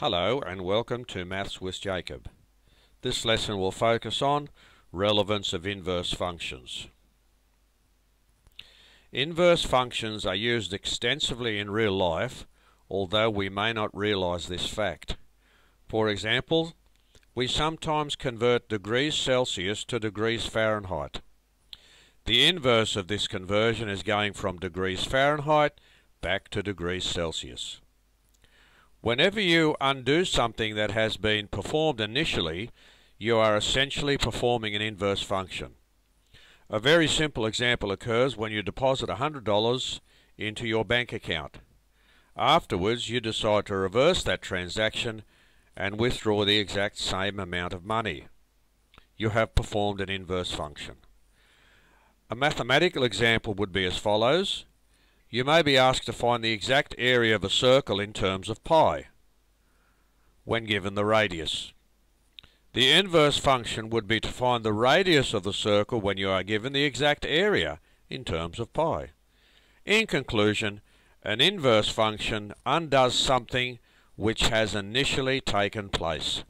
Hello and welcome to Maths with Jacob. This lesson will focus on relevance of inverse functions. Inverse functions are used extensively in real life, although we may not realize this fact. For example, we sometimes convert degrees Celsius to degrees Fahrenheit. The inverse of this conversion is going from degrees Fahrenheit back to degrees Celsius. Whenever you undo something that has been performed initially, you are essentially performing an inverse function. A very simple example occurs when you deposit $100 into your bank account. Afterwards, you decide to reverse that transaction and withdraw the exact same amount of money. You have performed an inverse function. A mathematical example would be as follows. You may be asked to find the exact area of a circle in terms of pi when given the radius. The inverse function would be to find the radius of the circle when you are given the exact area in terms of pi. In conclusion, an inverse function undoes something which has initially taken place.